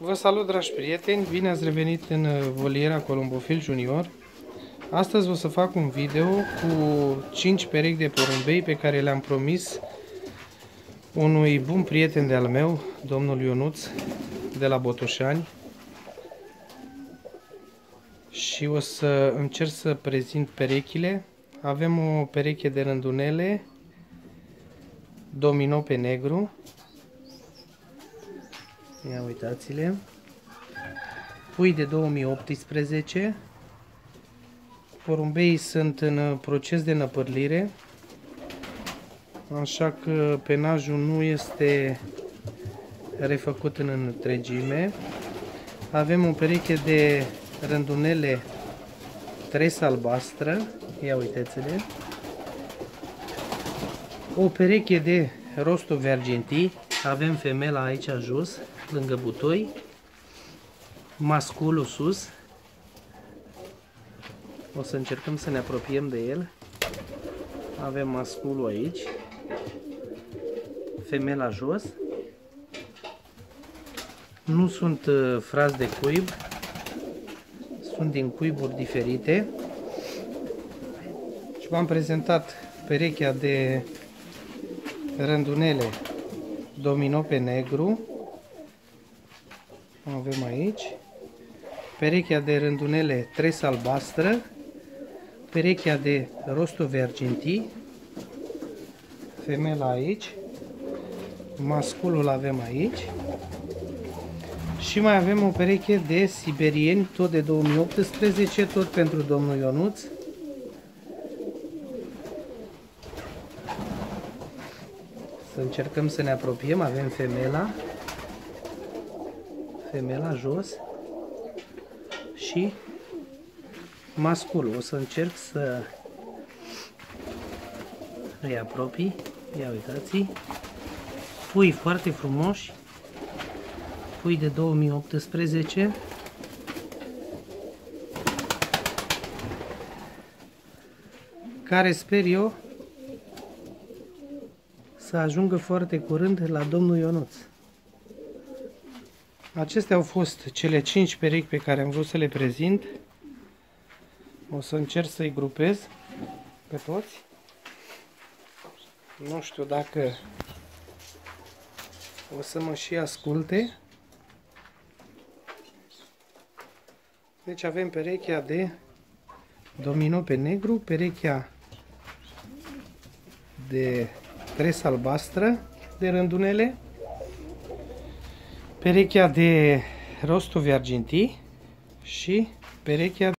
Vă salut, dragi prieteni! Bine ați revenit în uh, voliera Colombofil Junior. Astăzi o să fac un video cu 5 perechi de porumbei pe care le-am promis unui bun prieten de-al meu, domnul Ionuț, de la Botoșani. Și o să încerc să prezint perechile. Avem o pereche de rândunele, domino pe negru, Ia uitați-le. Pui de 2018. Porumbeii sunt în proces de năpârlire. Așa că penajul nu este refăcut în întregime. Avem o pereche de rândunele tres albastră. Ia uitați-le. O pereche de rostov argentii. Avem femela aici jos lângă butoi, masculul sus. O să încercăm să ne apropiem de el. Avem masculul aici, femela jos. Nu sunt uh, frați de cuib, sunt din cuiburi diferite. Și v-am prezentat perechea de rândunele domino pe negru. Avem aici. Perechea de rândunele tres albastră, perechea de rostov argentii, femela aici, masculul avem aici. Și mai avem o pereche de siberieni, tot de 2018, tot pentru domnul Ionuț. Să încercăm să ne apropiem, avem femela femela jos și masculul. O să încerc să îi apropii. Ia uitați Pui foarte frumoși. Pui de 2018. Care sper eu să ajungă foarte curând la domnul Ionuț. Acestea au fost cele 5 perechi pe care am vrut să le prezint. O să încerc să-i grupez pe toți. Nu știu dacă o să mă și asculte. Deci avem perechea de domino pe negru, perechea de tres albastră de rândunele, perechea de rostovi argentii și perechea